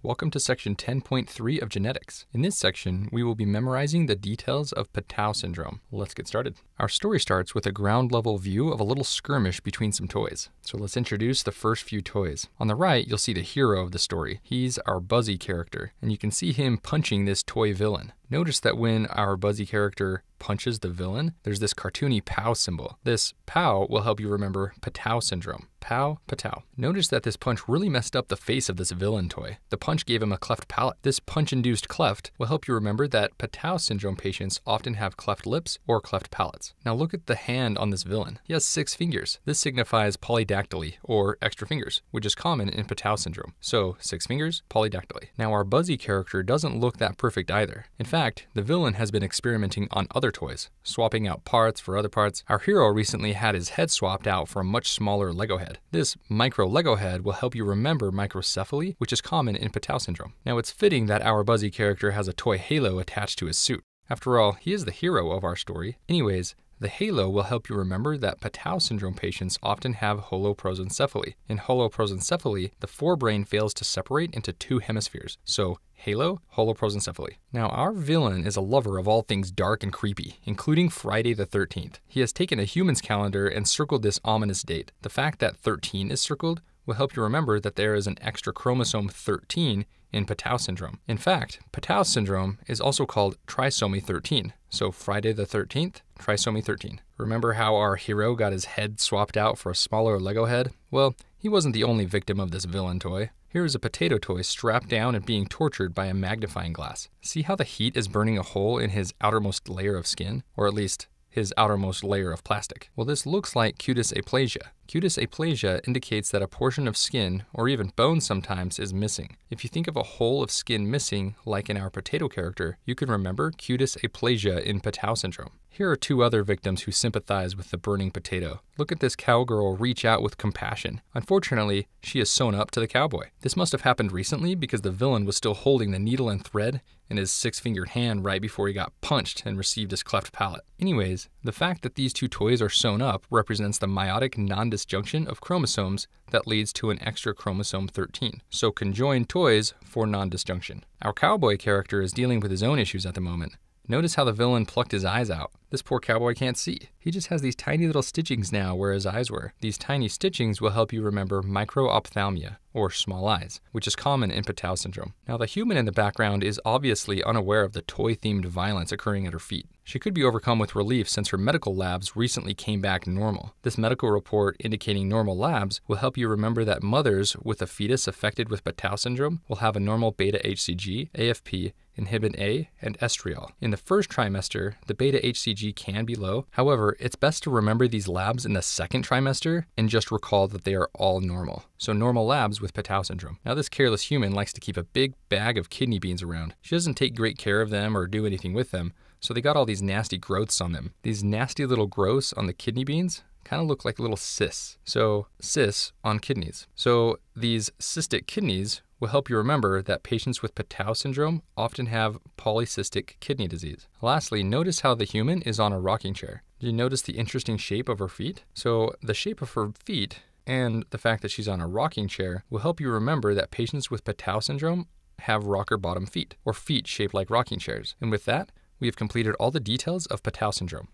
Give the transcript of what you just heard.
Welcome to section 10.3 of genetics. In this section, we will be memorizing the details of Patau syndrome. Let's get started. Our story starts with a ground level view of a little skirmish between some toys. So let's introduce the first few toys. On the right, you'll see the hero of the story. He's our Buzzy character, and you can see him punching this toy villain. Notice that when our Buzzy character punches the villain, there's this cartoony POW symbol. This POW will help you remember Patau syndrome. POW, Patau. Notice that this punch really messed up the face of this villain toy. The punch gave him a cleft palate. This punch-induced cleft will help you remember that Patau syndrome patients often have cleft lips or cleft palates. Now look at the hand on this villain. He has six fingers. This signifies polydactyly, or extra fingers, which is common in Patau syndrome. So six fingers, polydactyly. Now our Buzzy character doesn't look that perfect either. In fact, the villain has been experimenting on other toys, swapping out parts for other parts. Our hero recently had his head swapped out for a much smaller Lego head. This micro Lego head will help you remember microcephaly, which is common in Patau syndrome. Now, it's fitting that our Buzzy character has a toy halo attached to his suit. After all, he is the hero of our story. Anyways, the halo will help you remember that Patau syndrome patients often have holoprosencephaly. In holoprosencephaly, the forebrain fails to separate into two hemispheres. So, halo, holoprosencephaly. Now, our villain is a lover of all things dark and creepy, including Friday the 13th. He has taken a human's calendar and circled this ominous date. The fact that 13 is circled will help you remember that there is an extra chromosome 13 in Patau syndrome. In fact, Patau syndrome is also called trisomy 13. So Friday the 13th, trisomy 13. Remember how our hero got his head swapped out for a smaller Lego head? Well, he wasn't the only victim of this villain toy. Here is a potato toy strapped down and being tortured by a magnifying glass. See how the heat is burning a hole in his outermost layer of skin? Or at least, his outermost layer of plastic. Well, this looks like cutis aplasia. Cutis aplasia indicates that a portion of skin, or even bone sometimes, is missing. If you think of a hole of skin missing, like in our potato character, you can remember cutis aplasia in Patau syndrome. Here are two other victims who sympathize with the burning potato. Look at this cowgirl reach out with compassion. Unfortunately, she is sewn up to the cowboy. This must have happened recently because the villain was still holding the needle and thread in his six fingered hand right before he got punched and received his cleft palate. Anyways, the fact that these two toys are sewn up represents the meiotic non disjunction of chromosomes that leads to an extra chromosome 13. So conjoined toys for non disjunction. Our cowboy character is dealing with his own issues at the moment. Notice how the villain plucked his eyes out. This poor cowboy can't see. He just has these tiny little stitchings now where his eyes were. These tiny stitchings will help you remember microphthalmia, or small eyes, which is common in Patau syndrome. Now, the human in the background is obviously unaware of the toy themed violence occurring at her feet. She could be overcome with relief since her medical labs recently came back normal. This medical report indicating normal labs will help you remember that mothers with a fetus affected with Patau syndrome will have a normal beta HCG, AFP, inhibin A, and estriol. In the first trimester, the beta HCG can be low. However, it's best to remember these labs in the second trimester and just recall that they are all normal. So normal labs with Patau syndrome. Now this careless human likes to keep a big bag of kidney beans around. She doesn't take great care of them or do anything with them, so they got all these nasty growths on them. These nasty little growths on the kidney beans kind of look like little cysts. So cysts on kidneys. So these cystic kidneys will help you remember that patients with Patau syndrome often have polycystic kidney disease. Lastly, notice how the human is on a rocking chair. Do you notice the interesting shape of her feet? So, the shape of her feet and the fact that she's on a rocking chair will help you remember that patients with Patau syndrome have rocker bottom feet, or feet shaped like rocking chairs. And with that, we have completed all the details of Patau syndrome.